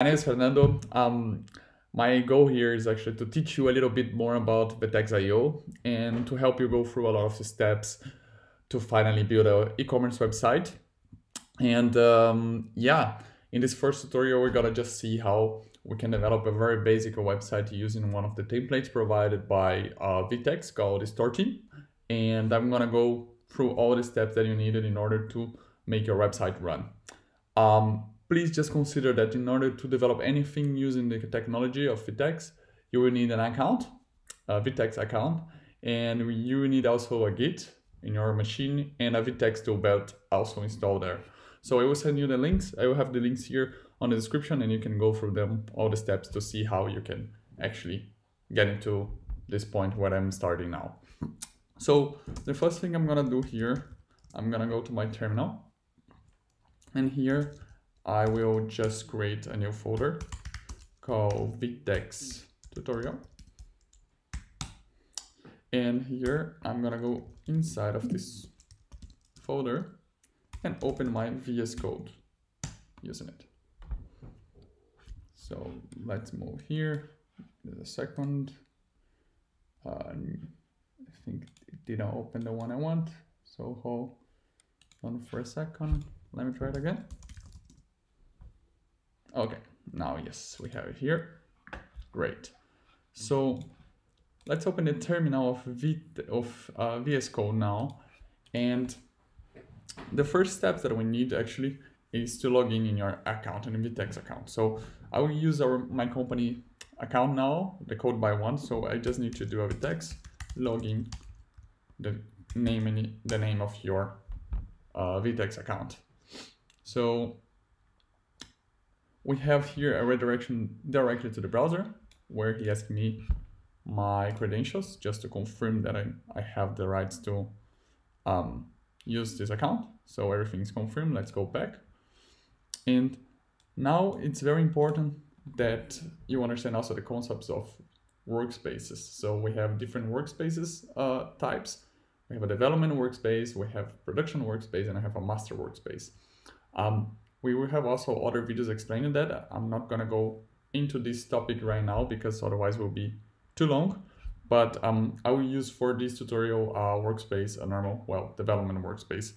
My name is Fernando. Um, my goal here is actually to teach you a little bit more about VTEX.io and to help you go through a lot of the steps to finally build an e-commerce website. And um, yeah, in this first tutorial, we're gonna just see how we can develop a very basic website using one of the templates provided by uh, VTEX called Store Theme. And I'm gonna go through all the steps that you needed in order to make your website run. Um, please just consider that in order to develop anything using the technology of VTEX, you will need an account, a VTEX account, and you need also a Git in your machine and a VTEX toolbelt also installed there. So I will send you the links. I will have the links here on the description and you can go through them, all the steps to see how you can actually get into this point where I'm starting now. So the first thing I'm gonna do here, I'm gonna go to my terminal and here I will just create a new folder called VTEX tutorial. And here I'm gonna go inside of this folder and open my VS Code using it. So let's move here. There's a second. Uh, I think it didn't open the one I want. So hold on for a second. Let me try it again. Okay, now yes, we have it here. Great. So let's open the terminal of, v of uh, VS Code now. And the first step that we need actually is to log in in your account, an VTEX account. So I will use our my company account now, the Codeby one. So I just need to do a VTEX login, the name the name of your uh, VTEX account. So we have here a redirection directly to the browser where he asked me my credentials just to confirm that I, I have the rights to um, use this account. So everything is confirmed. Let's go back. And now it's very important that you understand also the concepts of workspaces. So we have different workspaces uh, types. We have a development workspace, we have production workspace, and I have a master workspace. Um, we will have also other videos explaining that. I'm not gonna go into this topic right now because otherwise will be too long. But um, I will use for this tutorial uh, workspace, a normal, well, development workspace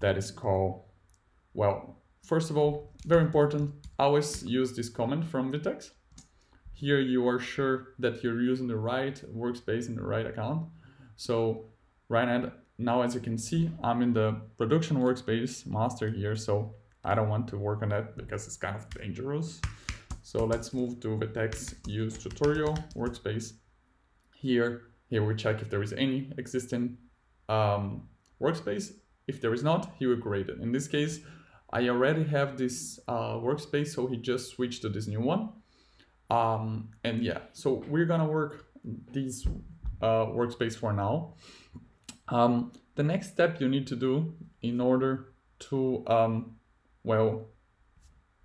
that is called, well, first of all, very important, always use this comment from VTEX. Here you are sure that you're using the right workspace in the right account. So right now, now as you can see, I'm in the production workspace master here. So I don't want to work on that because it's kind of dangerous. So let's move to the text use tutorial workspace. Here, here we check if there is any existing um, workspace. If there is not, he will create it. In this case, I already have this uh, workspace, so he just switched to this new one. Um, and yeah, so we're gonna work this uh, workspace for now. Um, the next step you need to do in order to um, well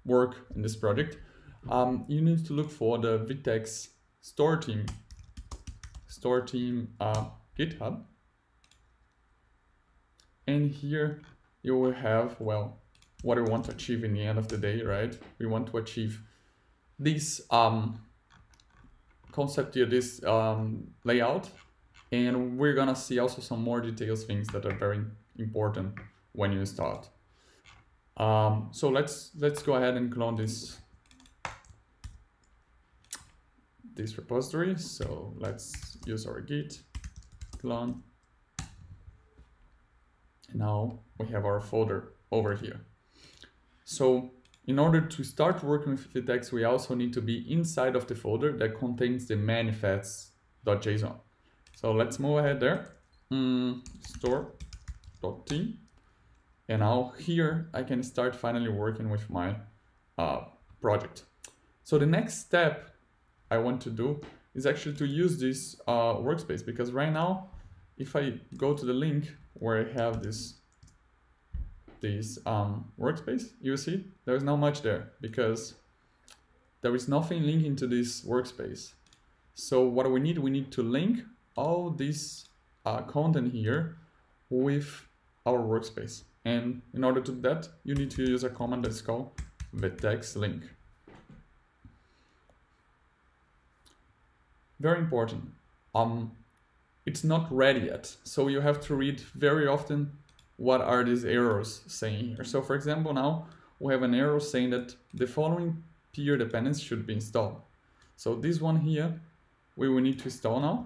work in this project, um, you need to look for the VTEX store theme, store theme uh, GitHub. And here you will have, well, what we want to achieve in the end of the day, right? We want to achieve this um, concept here, this um, layout. And we're gonna see also some more details things that are very important when you start. Um, so let's let's go ahead and clone this this repository. So let's use our git clone. And now we have our folder over here. So in order to start working with VTEX, we also need to be inside of the folder that contains the manifests.json. So let's move ahead there. Mm, store.theme and now here I can start finally working with my uh, project. So the next step I want to do is actually to use this uh, workspace because right now, if I go to the link where I have this this um, workspace, you see there is not much there because there is nothing linking to this workspace. So what we need, we need to link all this uh, content here with our workspace. And in order to do that, you need to use a command that's called vtex link. Very important. Um, it's not ready yet, so you have to read very often what are these errors saying here. So for example, now we have an error saying that the following peer dependence should be installed. So this one here, we will need to install now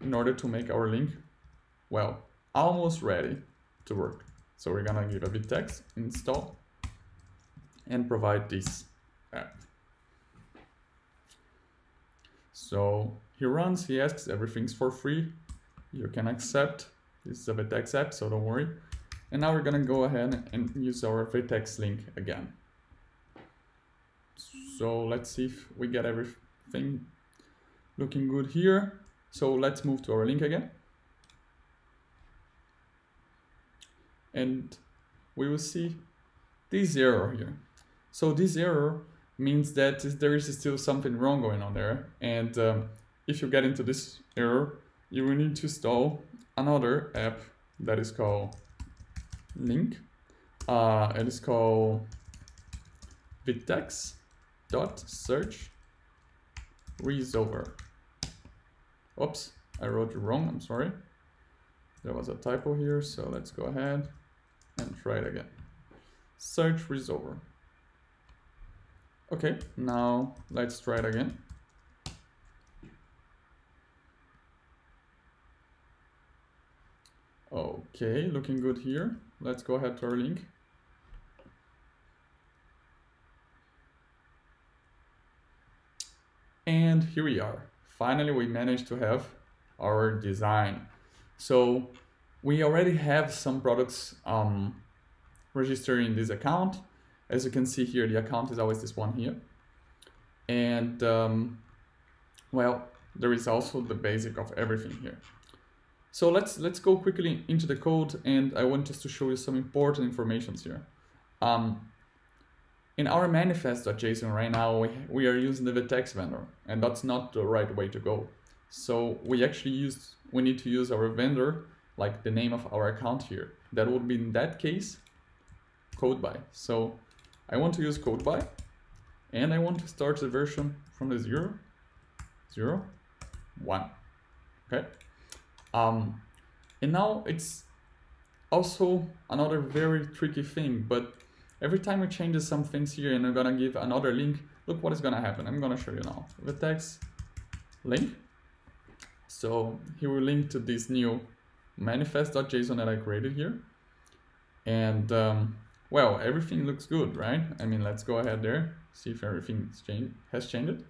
in order to make our link, well, almost ready to work. So we're gonna give a vtex install and provide this app. So he runs, he asks, everything's for free. You can accept. This is a vtex app, so don't worry. And now we're gonna go ahead and use our vtex link again. So let's see if we get everything looking good here. So let's move to our link again. And we will see this error here. So this error means that there is still something wrong going on there. And um, if you get into this error, you will need to install another app that is called Link. Uh, it is called vtex dot search resolver. Oops, I wrote it wrong, I'm sorry. There was a typo here, so let's go ahead and try it again. Search resolver. Okay, now let's try it again. Okay, looking good here. Let's go ahead to our link. And here we are. Finally, we managed to have our design. So we already have some products um, registered in this account. As you can see here, the account is always this one here. And um, well, there is also the basic of everything here. So let's let's go quickly into the code and I want just to show you some important informations here. Um, in our manifest.json right now, we, we are using the vtex vendor, and that's not the right way to go. So we actually use, we need to use our vendor, like the name of our account here. That would be in that case, Codeby. So I want to use Codeby, and I want to start the version from the zero, zero, one, okay? Um, and now it's also another very tricky thing, but Every time we change some things here and I'm gonna give another link, look what is gonna happen. I'm gonna show you now. Vtex link. So he will link to this new manifest.json that I created here. And um, well, everything looks good, right? I mean, let's go ahead there, see if everything has changed.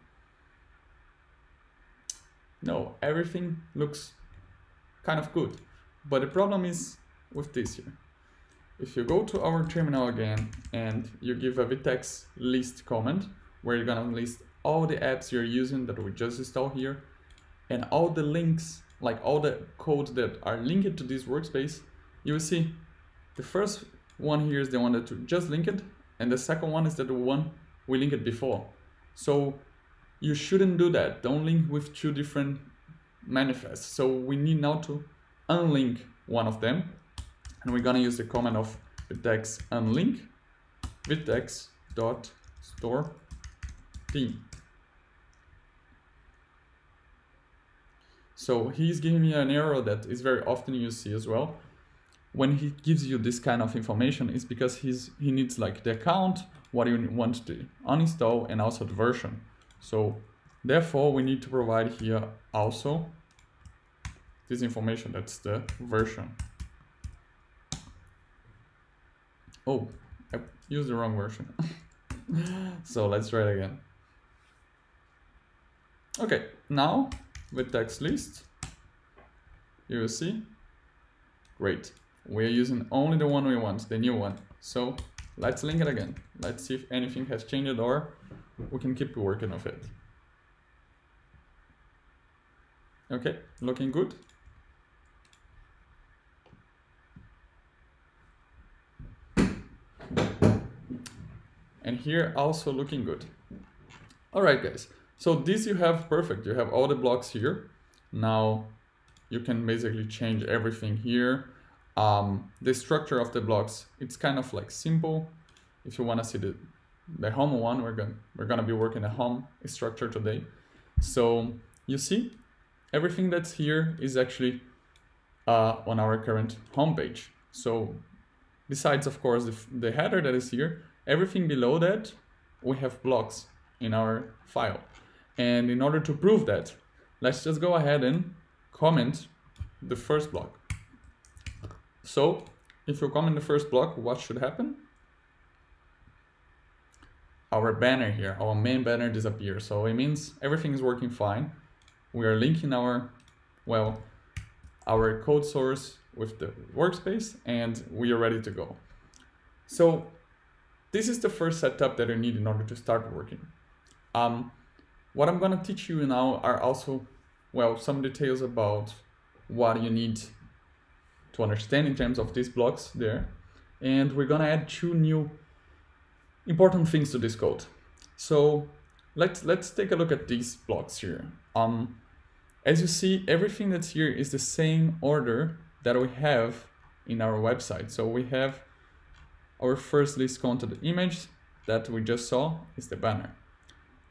No, everything looks kind of good. But the problem is with this here. If you go to our terminal again and you give a vtex list comment where you're gonna list all the apps you're using that we just installed here and all the links, like all the code that are linked to this workspace, you will see the first one here is the one that to just linked it, and the second one is the one we linked it before. So you shouldn't do that. Don't link with two different manifests. So we need now to unlink one of them and we're gonna use the command of vtex unlink vtex dot store theme. So he's giving me an error that is very often you see as well. When he gives you this kind of information, it's because he's he needs like the account, what you want to uninstall, and also the version. So therefore, we need to provide here also this information, that's the version. Oh, I used the wrong version. so let's try it again. Okay, now vtex list, you will see, great. We're using only the one we want, the new one. So let's link it again. Let's see if anything has changed or we can keep working with it. Okay, looking good. and here also looking good. All right, guys. So this you have perfect. You have all the blocks here. Now you can basically change everything here. Um, the structure of the blocks, it's kind of like simple. If you want to see the, the home one, we're going we're gonna be working a home structure today. So you see everything that's here is actually uh, on our current homepage. So besides, of course, the, the header that is here, everything below that, we have blocks in our file. And in order to prove that, let's just go ahead and comment the first block. So if you comment the first block, what should happen? Our banner here, our main banner disappears. So it means everything is working fine. We are linking our, well, our code source with the workspace and we are ready to go. So this is the first setup that you need in order to start working. Um, what I'm gonna teach you now are also, well, some details about what you need to understand in terms of these blocks there. And we're gonna add two new important things to this code. So let's let's take a look at these blocks here. Um, as you see, everything that's here is the same order that we have in our website. So we have our first list content image that we just saw is the banner.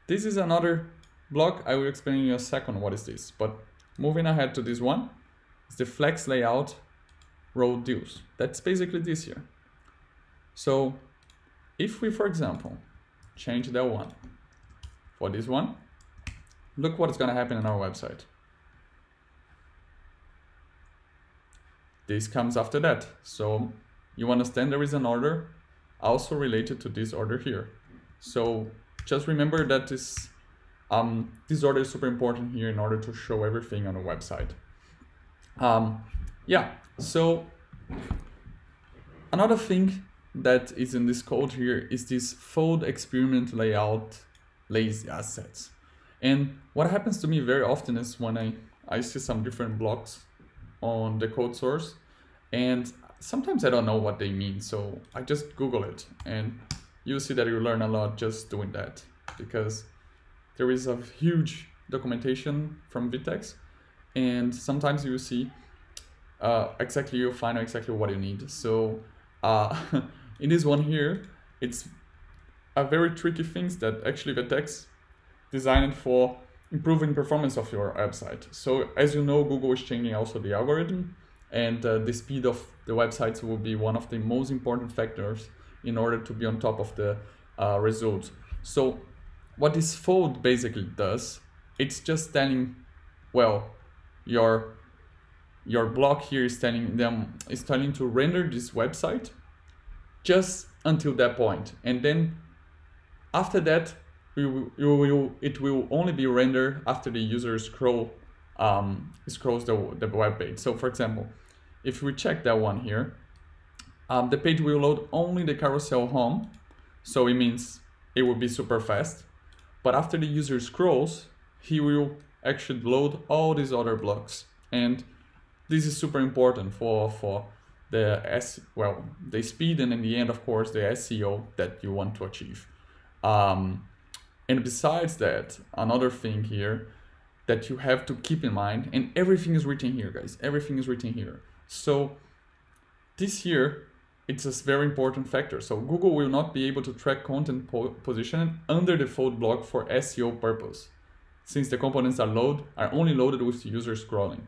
This is another block. I will explain you a second what is this. But moving ahead to this one, is the flex layout row deals. That's basically this here. So if we, for example, change that one for this one, look what's gonna happen on our website. This comes after that. So you understand there is an order also related to this order here. So just remember that this, um, this order is super important here in order to show everything on the website. Um, yeah, so another thing that is in this code here is this fold experiment layout lazy assets. And what happens to me very often is when I, I see some different blocks on the code source and sometimes I don't know what they mean. So I just Google it and you see that you learn a lot just doing that because there is a huge documentation from VTEX and sometimes you see uh, exactly you find out exactly what you need. So uh, in this one here, it's a very tricky things that actually VTEX designed for improving performance of your website. So as you know, Google is changing also the algorithm and uh, the speed of the websites will be one of the most important factors in order to be on top of the uh, results. So what this fold basically does, it's just telling, well, your your block here is telling them is telling to render this website just until that point, and then after that, you, you will it will only be rendered after the user scroll um, scrolls the, the web page. So for example, if we check that one here, um, the page will load only the carousel home. So it means it will be super fast. But after the user scrolls, he will actually load all these other blocks. And this is super important for, for the S, well, the speed and in the end, of course, the SEO that you want to achieve. Um, and besides that, another thing here that you have to keep in mind, and everything is written here, guys, everything is written here. So this here, it's a very important factor. So Google will not be able to track content po position under the fold block for SEO purpose, since the components are load are only loaded with user scrolling.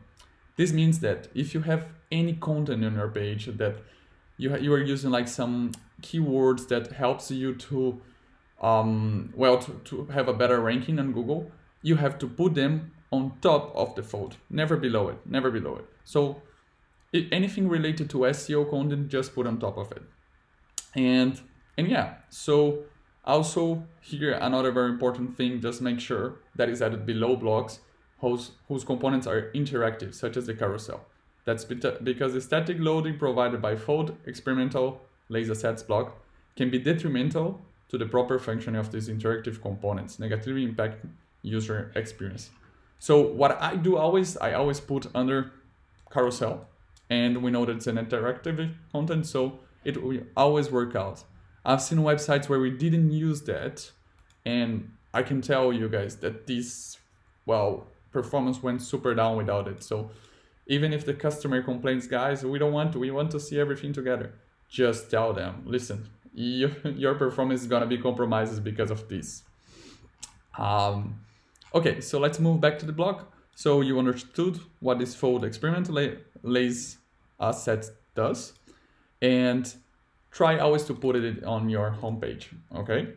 This means that if you have any content on your page that you, you are using like some keywords that helps you to um, well to, to have a better ranking on Google, you have to put them on top of the fold, never below it, never below it. So anything related to SEO content, just put on top of it. And and yeah, so also here another very important thing, just make sure that is added below blocks whose, whose components are interactive, such as the carousel. That's because the static loading provided by fold experimental lazy assets block can be detrimental to the proper functioning of these interactive components, negatively impact user experience. So what I do always, I always put under carousel and we know that it's an interactive content, so it will always work out. I've seen websites where we didn't use that, and I can tell you guys that this, well, performance went super down without it. So even if the customer complains, guys, we don't want to, we want to see everything together. Just tell them, listen, you, your performance is gonna be compromised because of this. Um, Okay, so let's move back to the block. So you understood what this fold experiment lays uh, set does, and try always to put it on your homepage, okay?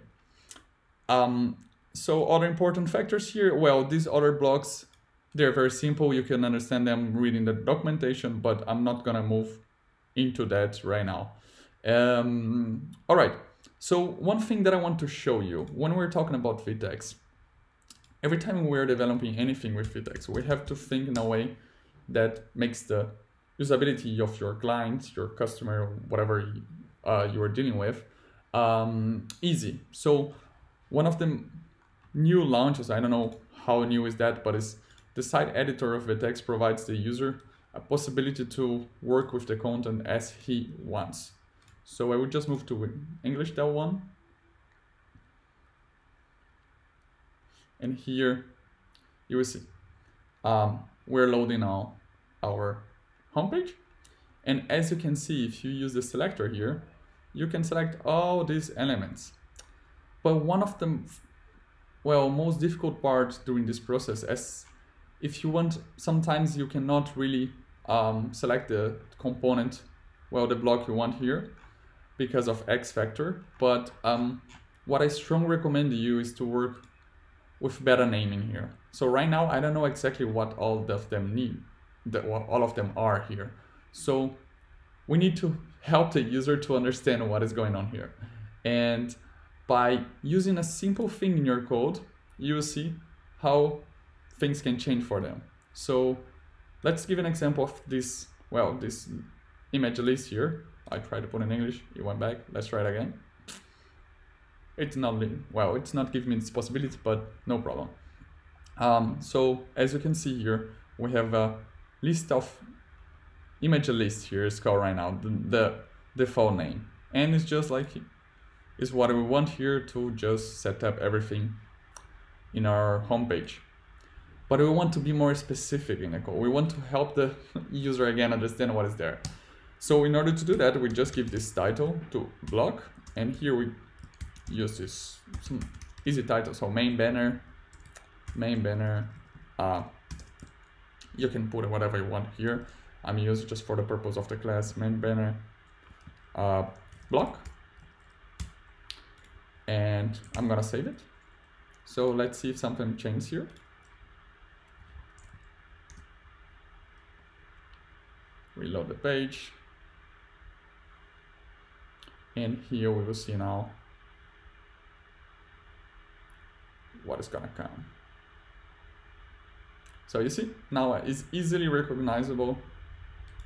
Um, so other important factors here, well, these other blocks, they're very simple. You can understand them reading the documentation, but I'm not gonna move into that right now. Um, all right, so one thing that I want to show you when we're talking about VTEX, every time we're developing anything with VTEX, we have to think in a way that makes the usability of your client, your customer, whatever uh, you are dealing with, um, easy. So one of the new launches, I don't know how new is that, but it's the site editor of VTEX provides the user a possibility to work with the content as he wants. So I would just move to English that one. And here you will see um, we're loading now our homepage. And as you can see, if you use the selector here, you can select all these elements. But one of the, well, most difficult parts during this process is if you want, sometimes you cannot really um, select the component, well, the block you want here because of X factor. But um, what I strongly recommend you is to work with better naming here. So right now, I don't know exactly what all of them need, that all of them are here. So we need to help the user to understand what is going on here. And by using a simple thing in your code, you will see how things can change for them. So let's give an example of this, well, this image list here. I tried to put in English, it went back. Let's try it again. It's not, well, it's not giving me this possibility, but no problem. Um, so as you can see here, we have a list of image list here is called right now, the, the default name. And it's just like, is what we want here to just set up everything in our homepage. But we want to be more specific in the code. We want to help the user again understand what is there. So in order to do that, we just give this title to block. And here we use this easy title. So main banner, main banner. Uh, you can put whatever you want here. I'm using just for the purpose of the class main banner uh, block. And I'm gonna save it. So let's see if something changes here. Reload the page. And here we will see now what is gonna come. So you see, now it's easily recognizable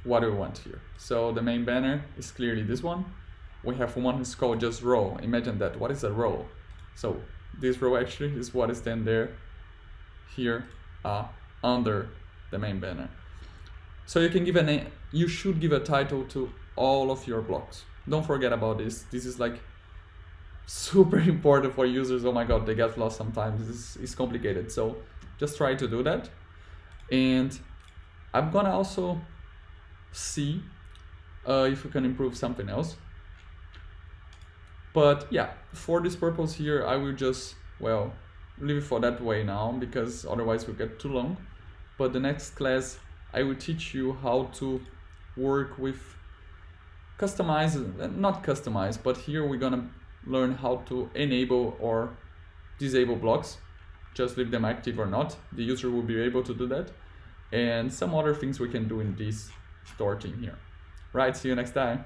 what we want here. So the main banner is clearly this one. We have one that's called just row. Imagine that. What is a row? So this row actually is what is then there here uh, under the main banner. So you can give a name, you should give a title to all of your blocks. Don't forget about this. This is like super important for users. Oh my God, they get lost sometimes. It's, it's complicated. So just try to do that. And I'm gonna also see uh, if we can improve something else. But yeah, for this purpose here, I will just, well, leave it for that way now because otherwise we'll get too long. But the next class, I will teach you how to work with customize, not customize, but here we're gonna learn how to enable or disable blocks. Just leave them active or not. The user will be able to do that. And some other things we can do in this store theme here. Right, see you next time.